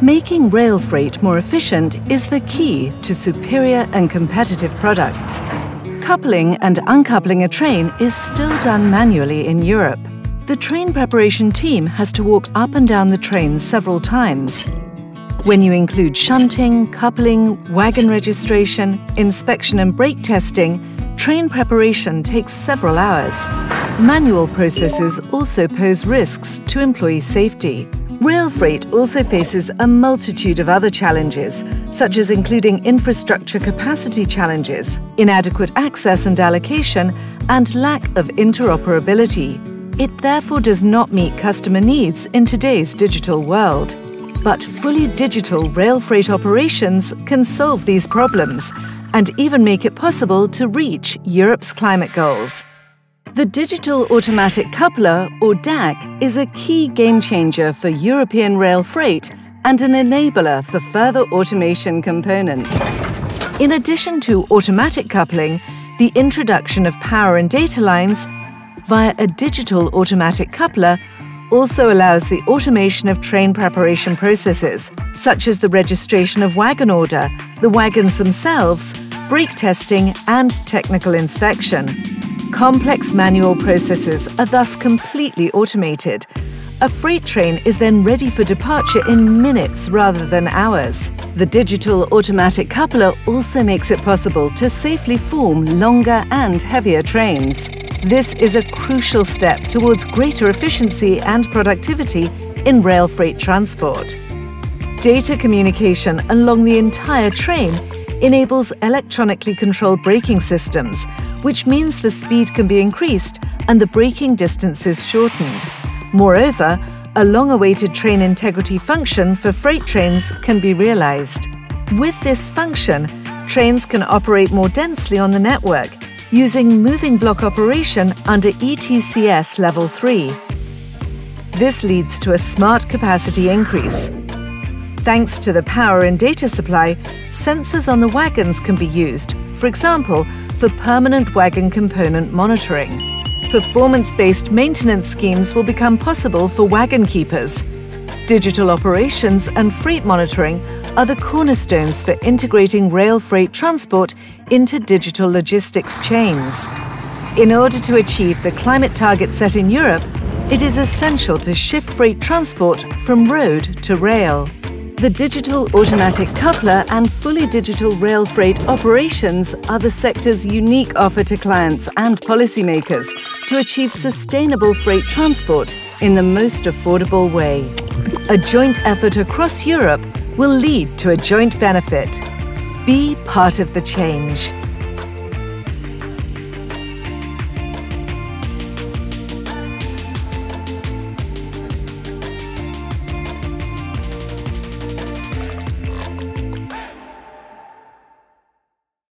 Making rail freight more efficient is the key to superior and competitive products. Coupling and uncoupling a train is still done manually in Europe. The train preparation team has to walk up and down the train several times. When you include shunting, coupling, wagon registration, inspection and brake testing, train preparation takes several hours. Manual processes also pose risks to employee safety. Rail freight also faces a multitude of other challenges, such as including infrastructure capacity challenges, inadequate access and allocation, and lack of interoperability. It therefore does not meet customer needs in today's digital world. But fully digital rail freight operations can solve these problems and even make it possible to reach Europe's climate goals. The Digital Automatic Coupler, or DAC, is a key game changer for European rail freight and an enabler for further automation components. In addition to automatic coupling, the introduction of power and data lines via a digital automatic coupler also allows the automation of train preparation processes, such as the registration of wagon order, the wagons themselves, brake testing and technical inspection. Complex manual processes are thus completely automated. A freight train is then ready for departure in minutes rather than hours. The digital automatic coupler also makes it possible to safely form longer and heavier trains. This is a crucial step towards greater efficiency and productivity in rail freight transport. Data communication along the entire train enables electronically controlled braking systems, which means the speed can be increased and the braking distances shortened. Moreover, a long-awaited train integrity function for freight trains can be realized. With this function, trains can operate more densely on the network using moving block operation under ETCS Level 3. This leads to a smart capacity increase, Thanks to the power and data supply, sensors on the wagons can be used, for example, for permanent wagon component monitoring. Performance-based maintenance schemes will become possible for wagon keepers. Digital operations and freight monitoring are the cornerstones for integrating rail freight transport into digital logistics chains. In order to achieve the climate target set in Europe, it is essential to shift freight transport from road to rail. The digital automatic coupler and fully digital rail freight operations are the sector's unique offer to clients and policymakers to achieve sustainable freight transport in the most affordable way. A joint effort across Europe will lead to a joint benefit. Be part of the change.